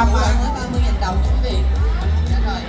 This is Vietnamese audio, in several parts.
đồng à mới 30 ngàn đồng quý vị Dạ rồi.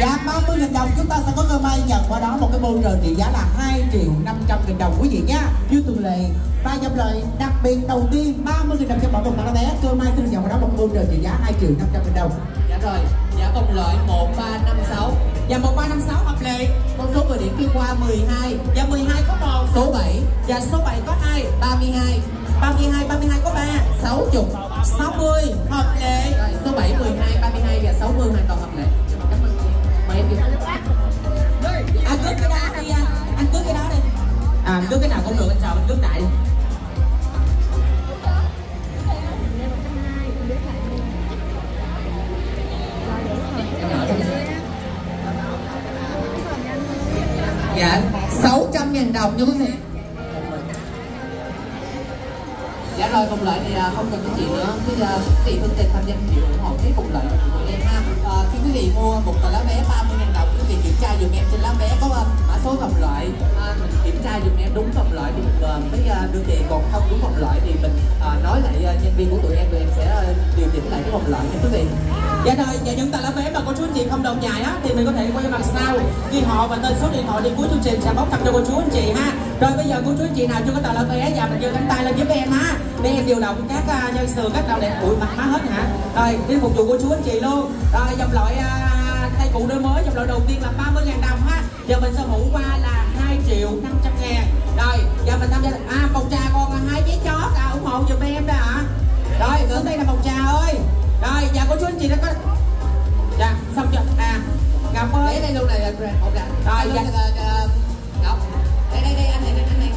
Dạ 30 nghìn đồng chúng ta sẽ có cơ may nhận qua đó một cái voucher trị giá là 2 triệu 500 nghìn đồng quý vị nhé. Như thường lệ và dòng lời đặc biệt đầu tiên 30 nghìn đồng cho mỗi một tặng vé cơ may xin nhận qua đó một voucher trị giá 2 triệu 500 nghìn đồng. Dạ rồi. Dạ vòng loại 1356 Dạ 1356 hợp lệ. Con số 10 điểm đi qua 12 Dạ 12 có 1 Số 7 Dạ số 7 có 2 32 32 32 có 3 60 60 hợp lệ. Rồi số 7, 12, 32 và 60 hoàn toàn hợp lệ. Cảm ơn chị Mời em vô À cướp cái đó đi anh. Anh cướp cái đó đi. À cướp cái nào cũng được anh chào anh cướp đại đi à, vòng loại à, mình Kiểm tra dùm em đúng vòng loại thì mình à, mới à, đưa tiền Còn không đúng vòng loại thì mình à, nói lại à, nhân viên của tụi em Tụi em sẽ à, điều chỉnh lại cái vòng loại nha quý vị Dạ rồi, và những tờ lá vé mà cô chú anh chị không đồng dài á thì mình có thể quay mặt sau ghi họ và tên số điện thoại đi cuối chương trình sẽ bóc thăm cho cô chú anh chị ha. Rồi bây giờ cô chú anh chị nào chưa có tờ lá vé và mình giơ cánh tay lên giúp em ha. Để em điều động các uh, nhân sự các đạo đẹp bụi mặt má hết hả? Rồi đi phục vụ cô chú anh chị luôn. Rồi dòng loại à, uh, thay cụ đôi mới dòng loại đầu tiên là 30 000 đồng ha. Giờ mình sở hữu qua là 2 triệu 500 ngàn. Rồi giờ mình tham gia à bầu trà còn hai vé chót à ủng hộ giùm em đó hả? Rồi xuống đây là bầu trà ơi. Rồi dạ cô chú anh chị đã có dạ xong chưa? À ngọc ơi. Đây luôn này một đạn Rồi, dạ. là, à, Ngọc. Đây đây đây anh này anh này.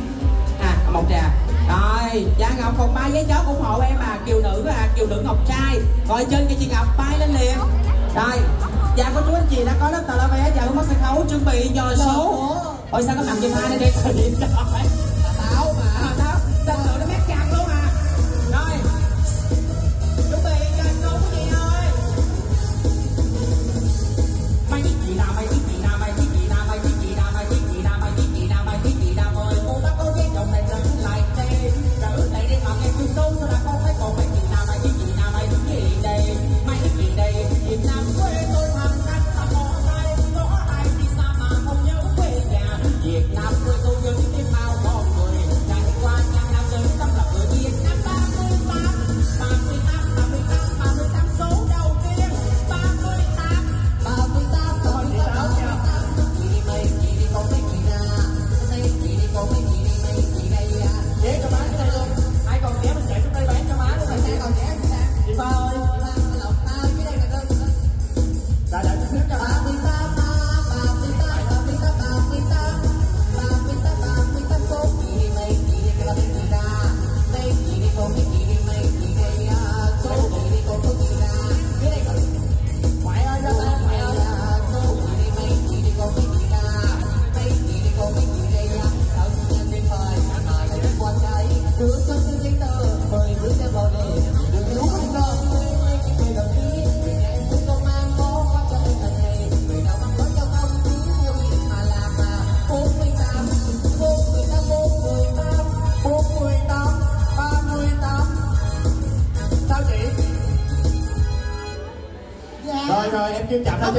À một trà. Rồi dạ ngọc còn ba giấy chó ủng hộ em à. Kiều nữ à kiều nữ ngọc trai. Rồi trên cái chị ngọc bay lên liền. Rồi dạ cô chú anh chị đã có lớp tờ lá chuẩn bị dò số. Ôi sao có nằm trên hai đây đây? Thời điểm rồi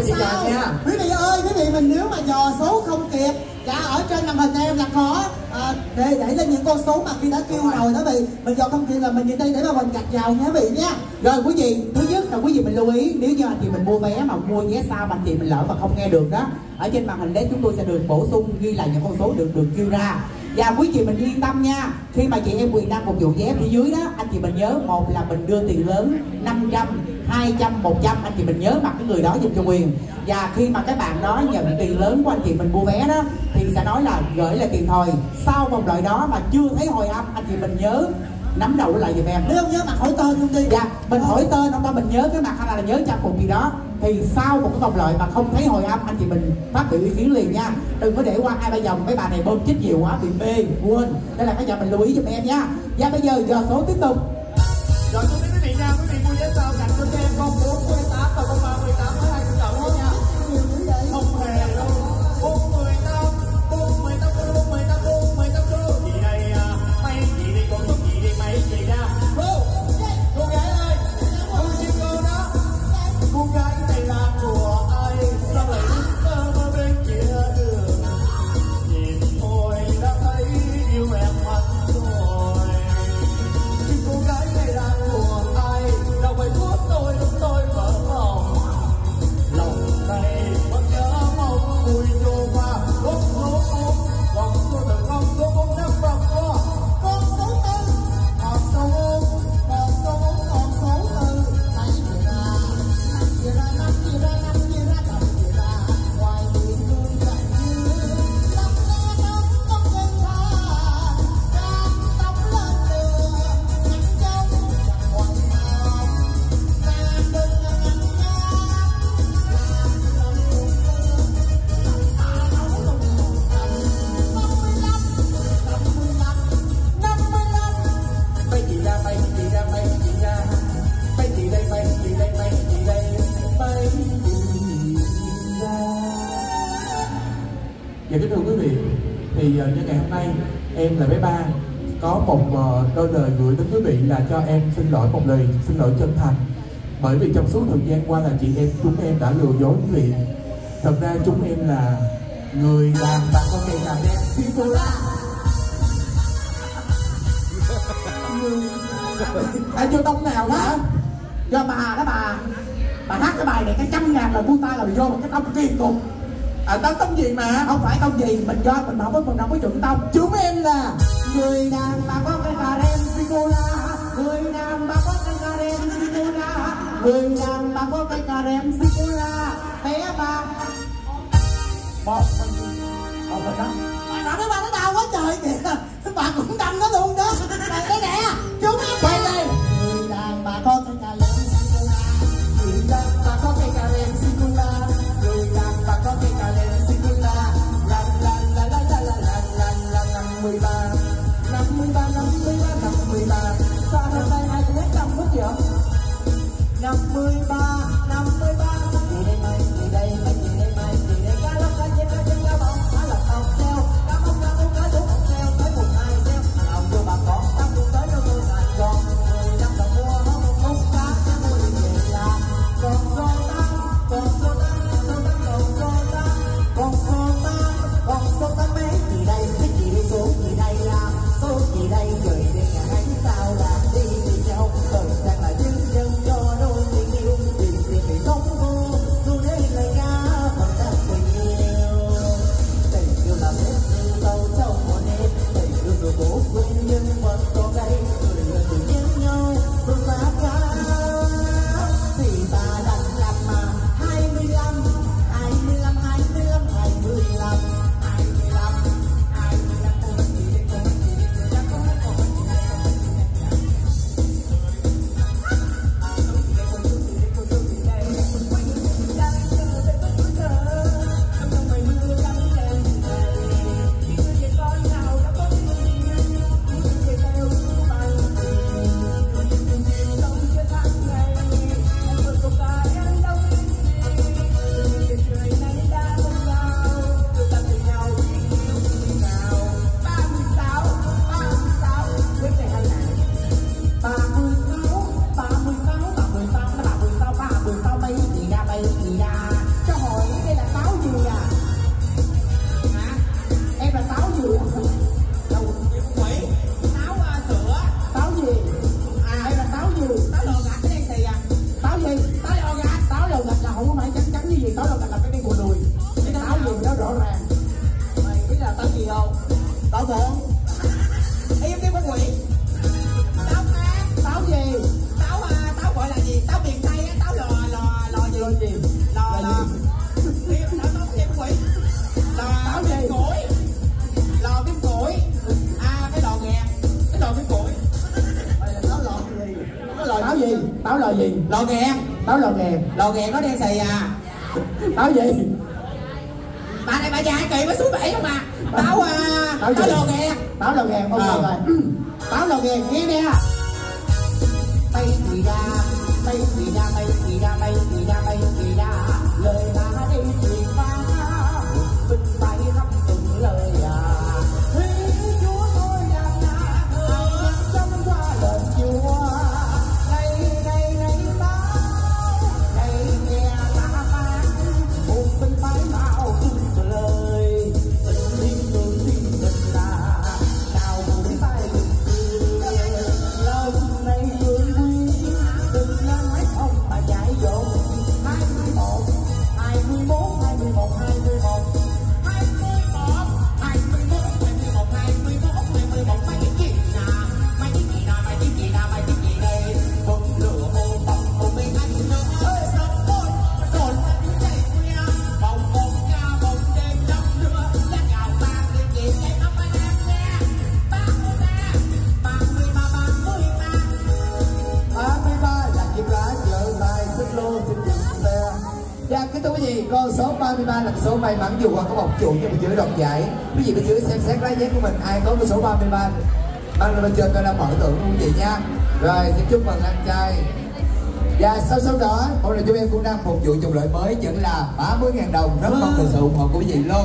cho chị nha quý vị ơi quý vị mình nếu mà dò số không kịp dạ ở trên màn hình em là có à, để để lên những con số mà khi đã kêu rồi. đó vị. Mình dò không kịp là mình nhìn đây để mà mình gạch vào nha quý vị nha. Rồi quý vị thứ nhất là quý vị mình lưu ý nếu như anh chị mình mua vé mà mua vé sao mà anh chị mình lỡ mà không nghe được đó. Ở trên màn hình đấy chúng tôi sẽ được bổ sung ghi lại những con số được được kêu ra và quý chị mình yên tâm nha. Khi mà chị em quyền đang phục vụ vé phía dưới đó, anh chị mình nhớ, một là mình đưa tiền lớn 500 200 100 anh chị mình nhớ mặt cái người đó dùm cho quyền. Và khi mà các bạn đó nhận tiền lớn của anh chị mình mua vé đó, thì sẽ nói là gửi lại tiền thôi. Sau vòng loại đó mà chưa thấy hồi âm, anh chị mình nhớ nắm đầu lại giùm em. Nếu không nhớ mặt hỏi tên luôn đi. Dạ mình hỏi tên không ba mình nhớ cái mặt hay là nhớ trang phục gì đó thì sau một cái vòng lợi mà không thấy hồi âm anh chị mình phát biểu ý kiến liền nha. Đừng có để qua hai ba vòng mấy bà này bơm chích nhiều quá bị mê quên. Đây là cái giờ mình lưu ý giùm em nha. Và bây giờ giờ số tiếp tục. Rồi tôi biết quý vị nha Dạ kính thưa quý vị, thì ờ, uh, nhân ngày hôm nay em là bé ba có một uh, đôi lời gửi đến quý vị là cho em xin lỗi một lời xin lỗi chân thành. Bởi vì trong suốt thời gian qua là chị em chúng em đã lừa dối quý vị. Thật ra chúng em là người đàn bà có cây cà đen Fipola à chưa tông nào hả do bà đó bà. Bà hát cái bài này cái trăm ngàn là vui tay là vô một cái tông kỳ cục à tấm tấm gì mà? Không phải tông gì mình do mình không có mình không có chuẩn tông chúng em là người đàn bà có cái cà đen Fipola người đàn bà có cái cà đen Fipola người đàn bà có cái cà đen Fipola bé ba một một đó. Bà nói bà nó đau quá trời kìa. Bà cũng đâm nó luôn đó. Này đây nè lò nghèn táo lò nghèn lò nghèn nó đen xì à? Táo gì? Bà này bà già kỳ mới xuống bể không à? Táo à táo, lò nghèn táo lò nghèn không Ờ. rồi táo lò nghèn nghe nè. Bay Dạ kính thưa quý vị, con số 33 là số may mắn dù qua có một chủ nhưng mà chưa đoạt giải. Quý vị bên dưới xem xét lá giấy của mình ai có cái số 33 Mang lên bên trên coi là mở tượng luôn quý vị nha. Rồi xin chúc mừng anh trai. Và sau sau đó, hôm nay chúng em cũng đang phục vụ chủng loại mới vẫn là 30.000 đồng Rất mong được sự ủng hộ của quý vị luôn.